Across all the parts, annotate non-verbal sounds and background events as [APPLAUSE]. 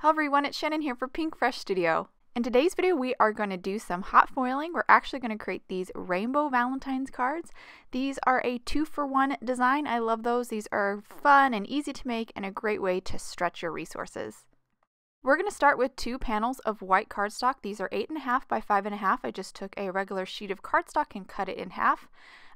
Hello everyone, it's Channin here for Pink Fresh Studio. In today's video, we are going to do some hot foiling. We're actually going to create these rainbow Valentine's cards. These are a two for one design. I love those. These are fun and easy to make and a great way to stretch your resources. We're going to start with two panels of white cardstock. These are 8.5 by 5.5. I just took a regular sheet of cardstock and cut it in half.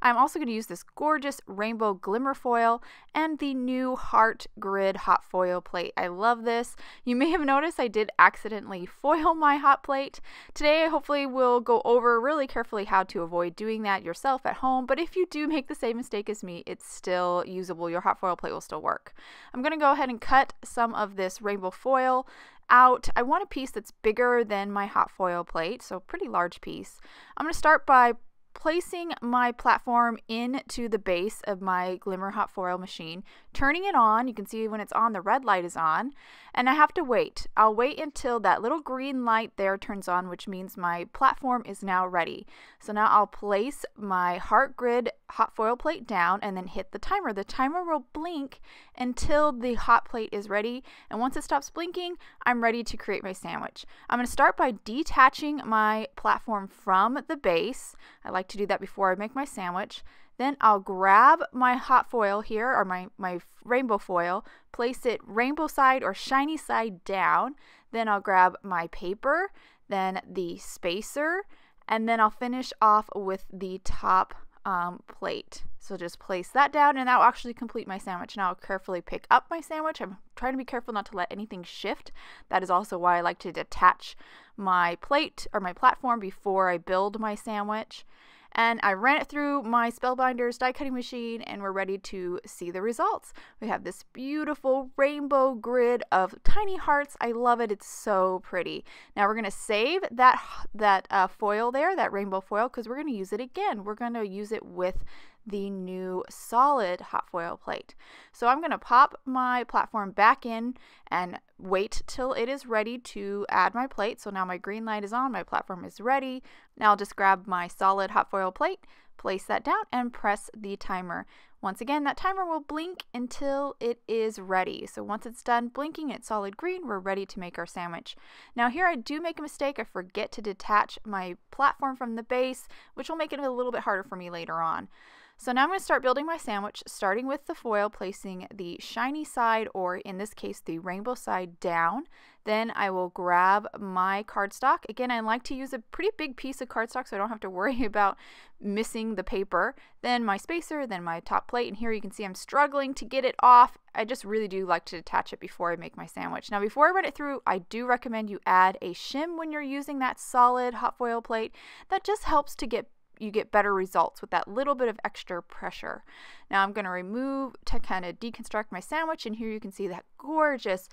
I'm also going to use this gorgeous rainbow glimmer foil and the new heart grid hot foil plate. I love this. You may have noticed I did accidentally foil my hot plate. Today, hopefully, we'll go over really carefully how to avoid doing that yourself at home. But if you do make the same mistake as me, it's still usable. Your hot foil plate will still work. I'm going to go ahead and cut some of this rainbow foil out. I want a piece that's bigger than my hot foil plate, so pretty large piece. I'm going to start by placing my platform into the base of my Glimmer Hot Foil machine, turning it on. You can see when it's on, the red light is on, and I have to wait. I'll wait until that little green light there turns on, which means my platform is now ready. So now I'll place my Heart Grid hot foil plate down and then hit the timer. The timer will blink until the hot plate is ready, and once it stops blinking, I'm ready to create my sandwich. I'm going to start by detaching my platform from the base. I like to do that before I make my sandwich. Then I'll grab my hot foil here, or my, my rainbow foil, place it rainbow side or shiny side down. Then I'll grab my paper, then the spacer, and then I'll finish off with the top um, plate. So just place that down and that will actually complete my sandwich. Now I'll carefully pick up my sandwich. I'm trying to be careful not to let anything shift. That is also why I like to detach my plate or my platform before I build my sandwich and I ran it through my Spellbinders die cutting machine and we're ready to see the results. We have this beautiful rainbow grid of tiny hearts. I love it. It's so pretty. Now we're going to save that, that uh, foil there, that rainbow foil, because we're going to use it again. We're going to use it with the new solid hot foil plate. So I'm going to pop my platform back in and wait till it is ready to add my plate. So now my green light is on, my platform is ready. Now I'll just grab my solid hot foil plate, place that down and press the timer. Once again, that timer will blink until it is ready. So once it's done blinking, it's solid green, we're ready to make our sandwich. Now here I do make a mistake. I forget to detach my platform from the base, which will make it a little bit harder for me later on. So now I'm going to start building my sandwich, starting with the foil, placing the shiny side, or in this case, the rainbow side down. Then I will grab my cardstock. Again, I like to use a pretty big piece of cardstock so I don't have to worry [LAUGHS] about missing the paper. Then my spacer, then my top plate, and here you can see I'm struggling to get it off. I just really do like to detach it before I make my sandwich. Now before I run it through, I do recommend you add a shim when you're using that solid hot foil plate. That just helps to get you get better results with that little bit of extra pressure. Now I'm going to remove to kind of deconstruct my sandwich and here you can see that gorgeous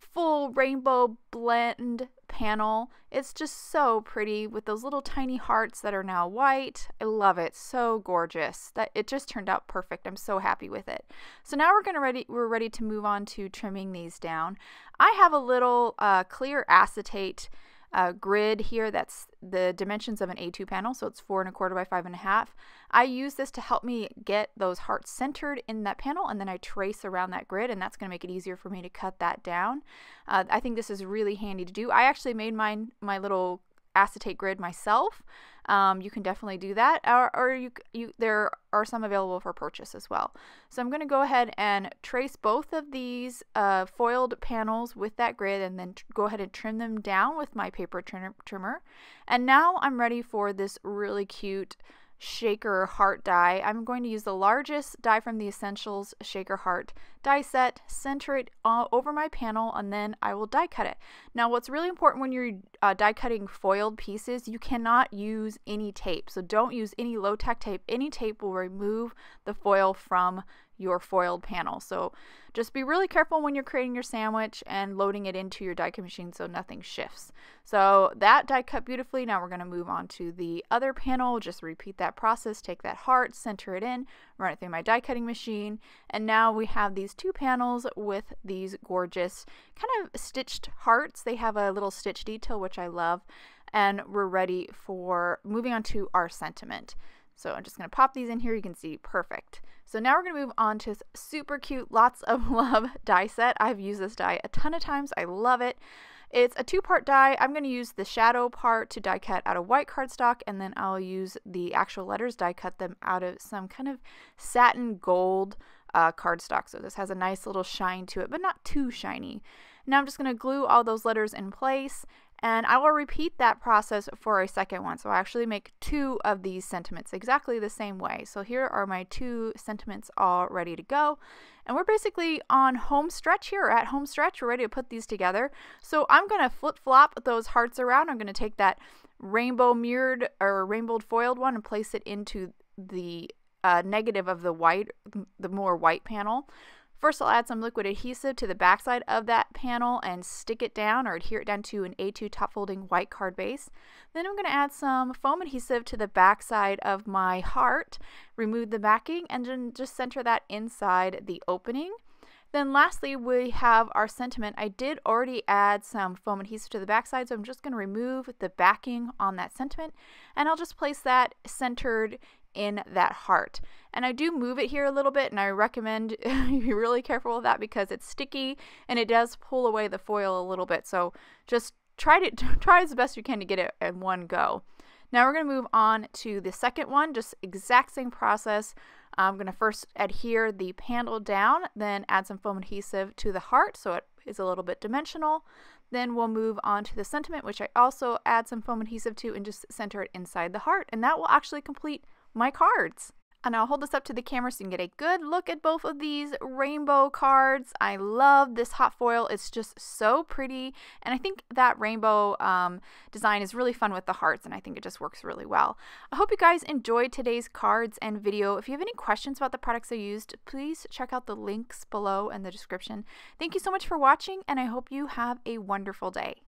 full rainbow blend panel. It's just so pretty with those little tiny hearts that are now white. I love it. So gorgeous. That it just turned out perfect. I'm so happy with it. So now we're going to ready we're ready to move on to trimming these down. I have a little uh, clear acetate uh, grid here that's the dimensions of an A2 panel, so it's four and a quarter by five and a half. I use this to help me get those hearts centered in that panel, and then I trace around that grid, and that's going to make it easier for me to cut that down. Uh, I think this is really handy to do. I actually made mine my little acetate grid myself. Um, you can definitely do that, or, or you, you there are some available for purchase as well. So I'm going to go ahead and trace both of these uh, foiled panels with that grid, and then go ahead and trim them down with my paper trimmer. And now I'm ready for this really cute shaker heart die. I'm going to use the largest die from the Essentials Shaker Heart die set, center it over my panel, and then I will die cut it. Now what's really important when you're uh, die cutting foiled pieces, you cannot use any tape. So don't use any low tack tape. Any tape will remove the foil from your foiled panel. So just be really careful when you're creating your sandwich and loading it into your die cut machine so nothing shifts. So that die cut beautifully. Now we're going to move on to the other panel. Just repeat that process. Take that heart, center it in, run it through my die cutting machine. And now we have these two panels with these gorgeous kind of stitched hearts. They have a little stitch detail, which I love. And we're ready for moving on to our sentiment. So I'm just going to pop these in here. You can see perfect. So now we're going to move on to this super cute Lots of [LAUGHS] Love die set. I've used this die a ton of times. I love it. It's a two-part die. I'm going to use the shadow part to die cut out of white cardstock, and then I'll use the actual letters die cut them out of some kind of satin gold uh, cardstock. So this has a nice little shine to it, but not too shiny. Now I'm just going to glue all those letters in place and I will repeat that process for a second one. So I actually make two of these sentiments exactly the same way. So here are my two sentiments all ready to go. And we're basically on home stretch here, at home stretch. We're ready to put these together. So I'm going to flip flop those hearts around. I'm going to take that rainbow mirrored or rainbow foiled one and place it into the uh, negative of the white, the more white panel. First, I'll add some liquid adhesive to the backside of that panel and stick it down or adhere it down to an A2 top folding white card base. Then I'm going to add some foam adhesive to the backside of my heart, remove the backing, and then just center that inside the opening. Then lastly, we have our sentiment. I did already add some foam adhesive to the backside, so I'm just going to remove the backing on that sentiment, and I'll just place that centered in that heart. And I do move it here a little bit, and I recommend [LAUGHS] you be really careful with that because it's sticky and it does pull away the foil a little bit. So just try to [LAUGHS] try as best you can to get it in one go. Now we're going to move on to the second one, just exact same process. I'm going to first adhere the panel down, then add some foam adhesive to the heart so it is a little bit dimensional. Then we'll move on to the sentiment, which I also add some foam adhesive to and just center it inside the heart. And that will actually complete my cards. And I'll hold this up to the camera so you can get a good look at both of these rainbow cards. I love this hot foil. It's just so pretty. And I think that rainbow um, design is really fun with the hearts and I think it just works really well. I hope you guys enjoyed today's cards and video. If you have any questions about the products I used, please check out the links below in the description. Thank you so much for watching and I hope you have a wonderful day.